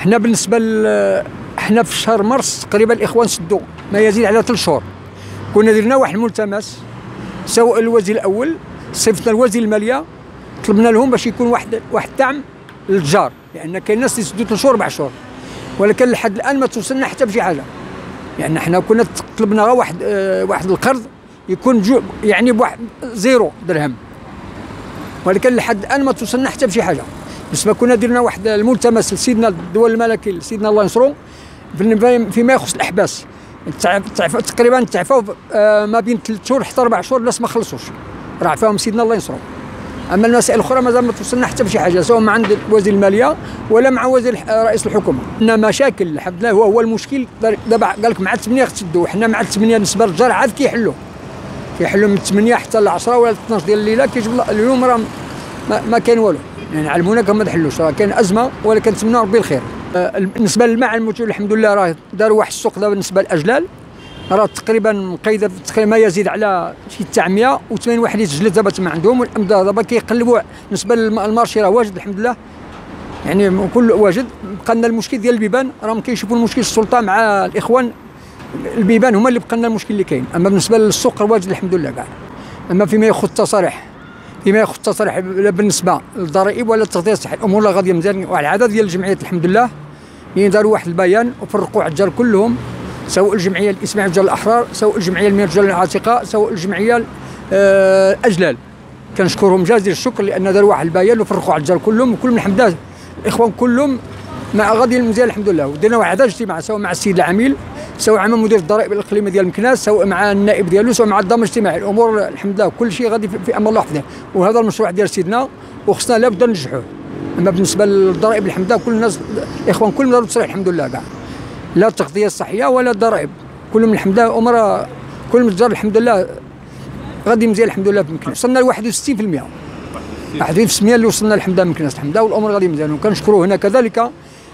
حنا بالنسبة ل حنا في شهر مارس تقريبا الإخوان سدوا ما يزيد على ثلاث شهور. كنا درنا واحد الملتمس سواء الوزير الأول صيفطنا الوزير المالية طلبنا لهم باش يكون واحد واحد الدعم للتجار لأن كاين ناس يسدوا ثلاث شهور أربع شهور. ولكن لحد الآن ما توصلنا حتى بشي حاجة. يعني حنا كنا طلبنا غير واحد آه واحد القرض يكون جو يعني بواحد zéro درهم. ولكن لحد الآن ما توصلنا حتى بشي حاجة. بس ما كنا درنا واحد الملتمس لسيدنا الدول الملكي سيدنا الله ينصرو فيما يخص الأحباس. تقريبا تعفاو آه ما بين ثلاث شهور حتى أربع شهور الناس ما خلصوش. راه عفاهم سيدنا الله ينصرو. أما المسائل الأخرى مازال ما توصلنا حتى بشي حاجة سواء مع عند وزير المالية ولا مع وزير رئيس الحكومة. ان مشاكل الحمد لله هو هو المشكل. دابا قال لك مع الثمانيه غتسدوا حنا مع الثمانيه بالنسبة للرجال عاد كيحلوا كيحلوا من 8 حتى ل 10 ولا 12 ديال الليلة كيجيب اليوم راه ما, ما كاين والو. يعني علمونا ما تحلوش راه كاين أزمة ولكن نتمنى ربي الخير. آه، بالنسبة للماء الحمد لله راه داروا واحد السوق دابا بالنسبة للأجلال. راه تقريبا مقيده تقريبا ما يزيد على شي 980 واحد يتجلد دابا تما عندهم. والامداد دابا كيقلبوا بالنسبة للمارشي راه واجد الحمد لله. يعني كل واجد. بقى لنا المشكل ديال البيبان راهم كيشوفوا المشكل السلطة مع الإخوان. البيبان هما اللي بقى لنا المشكل اللي كاين. أما بالنسبة للسوق واجد الحمد لله كاع. أما فيما يخص التصاريح. فيما يخص التصريح بالنسبة للضرائب ولا التغطيه الصحية. الأمور غاديه مزيان والعدد ديال الجمعيات الحمد لله. يعني داروا واحد البيان وفرقوا الرجال كلهم سواء الجمعية الاسماعيليه الرجال الأحرار سواء الجمعية المياه الرجال العاتقة سواء الجمعية آه، الاجلال كنشكرهم جزيل الشكر لأن داروا واحد البيان وفرقوا على الرجال كلهم. وكل الحمد لله الاخوان كلهم مع غادي مزيان الحمد لله. ودرنا واحد اجتماع سواء مع السيد العميل سواء مع مدير الضرائب الاقليميه ديال مكناس سواء مع النائب ديالو سواء مع الضامن الاجتماعي. الأمور الحمد لله كل شيء غادي في أمان الله وحده وهذا المشروع ديال سيدنا وخصنا لابد ننجحوه. أما بالنسبة للضرائب الحمد لله كل الناس الاخوان كلهم داروا تصريح الحمد لله كاع. لا التغطية الصحية ولا الضرائب. كلهم الحمد لله امور كل متجر الحمد لله غادي مزيان الحمد لله في مكناس. وصلنا ل 61% 61% اللي وصلنا الحمد لله مكناس الحمد لله والأمور غادي مزيان وكنشكروا هنا كذلك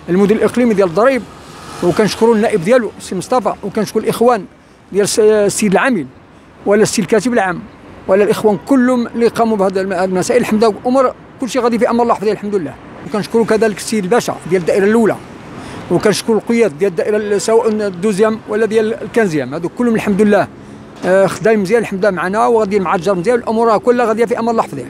المدير الإقليمي ديال الضرائب. وكنشكروا النائب ديالو السي مصطفى وكنشكروا الإخوان ديال السيد العامل ولا السي الكاتب العام ولا الإخوان كلهم اللي قاموا بهذه المسائل. الحمد لله امور كل شيء غادي في أمان الله الحمد لله. وكنشكروا كذلك السيد الباشا ديال الدائرة الأولى وكنشكروا القياد ديال الدائرة سواء الدوزيام ولا ديال الكنزيام. هذوك كلهم الحمد لله آه، خدايم مزيان الحمد لله معنا وغاديين مع الجار مزيان. الأمور كلها غادية في أمان الله حفظه